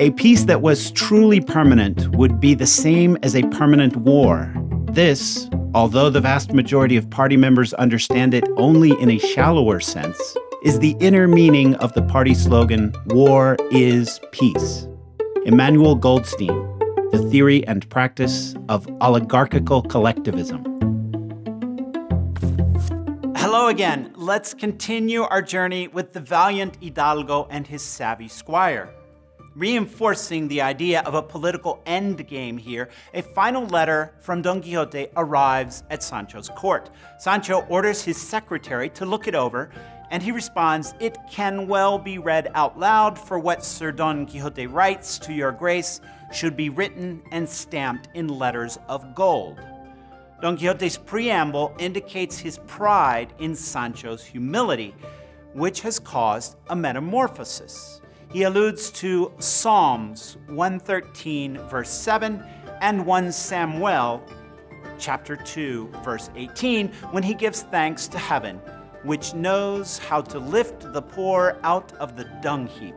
A peace that was truly permanent would be the same as a permanent war. This, although the vast majority of party members understand it only in a shallower sense, is the inner meaning of the party slogan, War is Peace. Emmanuel Goldstein, The Theory and Practice of Oligarchical Collectivism. Hello again. Let's continue our journey with the valiant Hidalgo and his savvy squire. Reinforcing the idea of a political endgame here, a final letter from Don Quixote arrives at Sancho's court. Sancho orders his secretary to look it over, and he responds, It can well be read out loud, for what Sir Don Quixote writes to your grace should be written and stamped in letters of gold. Don Quixote's preamble indicates his pride in Sancho's humility, which has caused a metamorphosis he alludes to Psalms 113, verse 7, and 1 Samuel chapter 2, verse 18, when he gives thanks to heaven, which knows how to lift the poor out of the dung heap.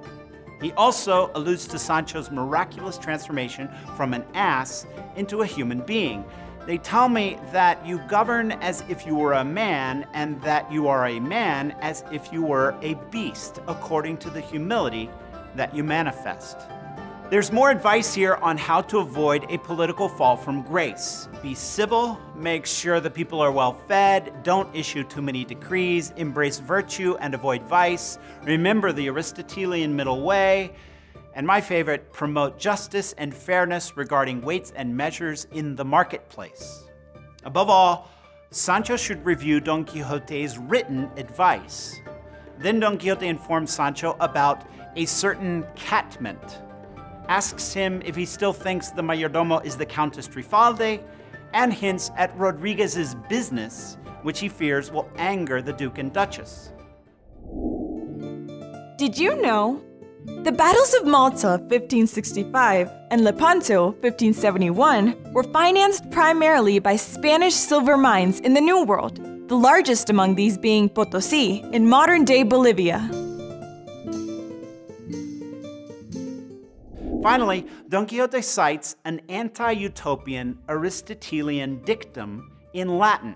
He also alludes to Sancho's miraculous transformation from an ass into a human being. They tell me that you govern as if you were a man, and that you are a man as if you were a beast, according to the humility that you manifest. There's more advice here on how to avoid a political fall from grace. Be civil, make sure the people are well fed, don't issue too many decrees, embrace virtue and avoid vice, remember the Aristotelian middle way, and my favorite, promote justice and fairness regarding weights and measures in the marketplace. Above all, Sancho should review Don Quixote's written advice. Then Don Quixote informs Sancho about a certain Catmint, asks him if he still thinks the mayordomo is the Countess Trifaldi, and hints at Rodriguez's business, which he fears will anger the Duke and Duchess. Did you know? The battles of Malta 1565 and Lepanto 1571 were financed primarily by Spanish silver mines in the New World, the largest among these being Potosi in modern day Bolivia. Finally, Don Quixote cites an anti utopian Aristotelian dictum in Latin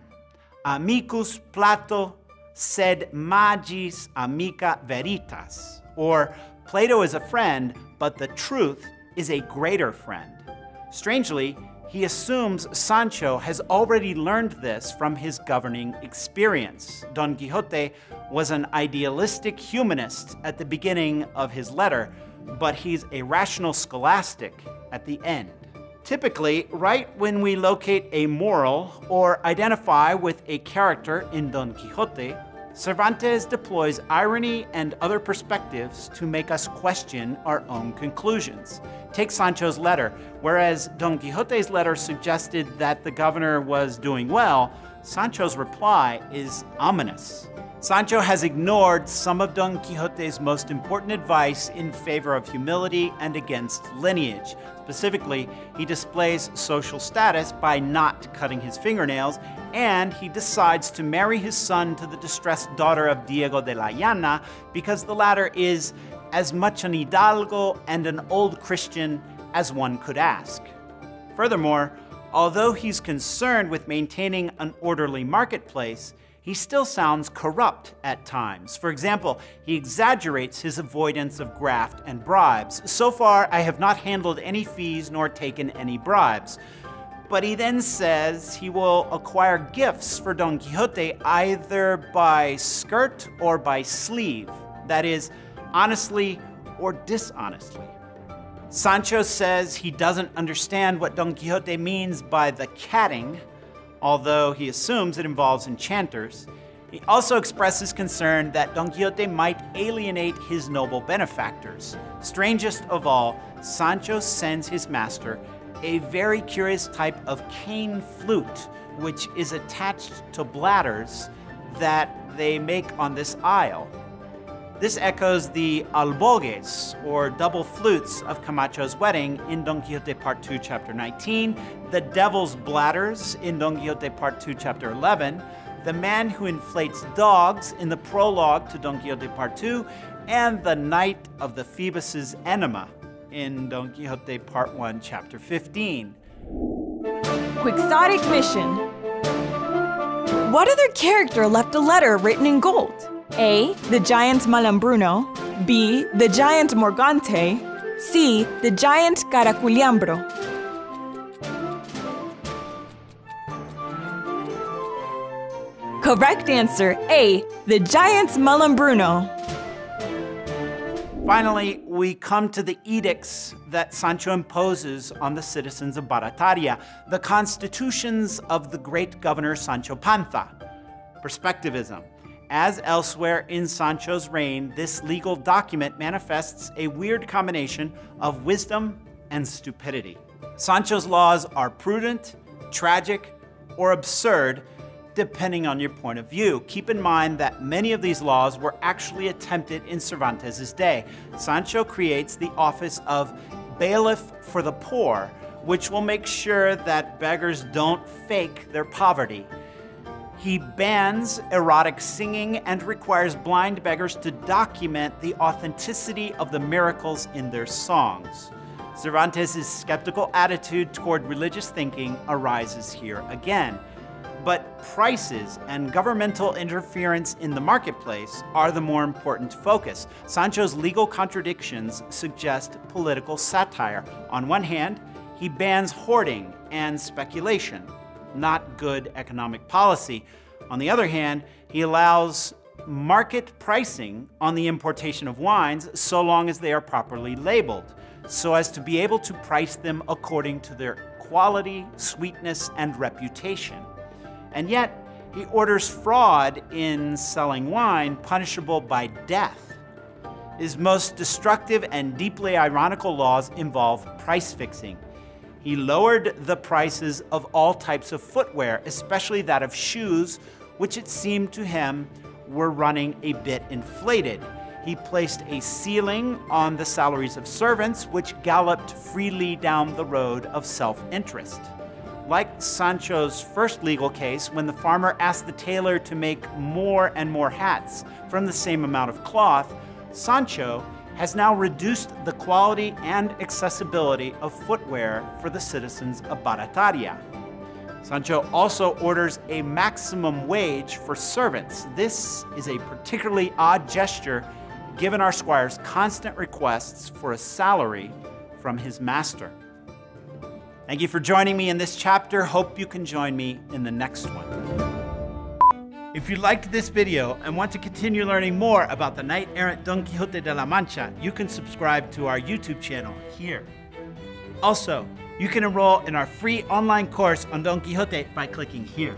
Amicus Plato sed magis amica veritas, or Plato is a friend, but the truth is a greater friend. Strangely, he assumes Sancho has already learned this from his governing experience. Don Quixote was an idealistic humanist at the beginning of his letter, but he's a rational scholastic at the end. Typically, right when we locate a moral or identify with a character in Don Quixote, Cervantes deploys irony and other perspectives to make us question our own conclusions. Take Sancho's letter. Whereas Don Quixote's letter suggested that the governor was doing well, Sancho's reply is ominous. Sancho has ignored some of Don Quixote's most important advice in favor of humility and against lineage. Specifically, he displays social status by not cutting his fingernails, and he decides to marry his son to the distressed daughter of Diego de la Llana because the latter is as much an hidalgo and an old Christian as one could ask. Furthermore, although he's concerned with maintaining an orderly marketplace, he still sounds corrupt at times. For example, he exaggerates his avoidance of graft and bribes. So far, I have not handled any fees nor taken any bribes. But he then says he will acquire gifts for Don Quixote either by skirt or by sleeve, that is, honestly or dishonestly. Sancho says he doesn't understand what Don Quixote means by the catting although he assumes it involves enchanters. He also expresses concern that Don Quixote might alienate his noble benefactors. Strangest of all, Sancho sends his master a very curious type of cane flute, which is attached to bladders that they make on this isle. This echoes the albogues, or double flutes, of Camacho's wedding in Don Quixote Part 2, Chapter 19, the devil's bladders in Don Quixote Part 2, Chapter 11, the man who inflates dogs in the prologue to Don Quixote Part 2, and the night of the Phoebus' enema in Don Quixote Part 1, Chapter 15. Quixotic mission. What other character left a letter written in gold? A. The giant Malambruno. B. The giant Morgante. C. The giant Caraculiambro. Correct answer A. The giant Malambruno. Finally, we come to the edicts that Sancho imposes on the citizens of Barataria, the constitutions of the great governor Sancho Panza. Perspectivism. As elsewhere in Sancho's reign, this legal document manifests a weird combination of wisdom and stupidity. Sancho's laws are prudent, tragic, or absurd, depending on your point of view. Keep in mind that many of these laws were actually attempted in Cervantes' day. Sancho creates the office of bailiff for the poor, which will make sure that beggars don't fake their poverty. He bans erotic singing and requires blind beggars to document the authenticity of the miracles in their songs. Cervantes' skeptical attitude toward religious thinking arises here again. But prices and governmental interference in the marketplace are the more important focus. Sancho's legal contradictions suggest political satire. On one hand, he bans hoarding and speculation, not good economic policy. On the other hand, he allows market pricing on the importation of wines so long as they are properly labeled, so as to be able to price them according to their quality, sweetness, and reputation. And yet, he orders fraud in selling wine punishable by death. His most destructive and deeply ironical laws involve price fixing. He lowered the prices of all types of footwear, especially that of shoes, which it seemed to him were running a bit inflated. He placed a ceiling on the salaries of servants, which galloped freely down the road of self interest. Like Sancho's first legal case, when the farmer asked the tailor to make more and more hats from the same amount of cloth, Sancho has now reduced the quality and accessibility of footwear for the citizens of Barataria. Sancho also orders a maximum wage for servants. This is a particularly odd gesture given our squire's constant requests for a salary from his master. Thank you for joining me in this chapter. Hope you can join me in the next one. If you liked this video and want to continue learning more about the knight errant Don Quixote de la Mancha, you can subscribe to our YouTube channel here. Also, you can enroll in our free online course on Don Quixote by clicking here.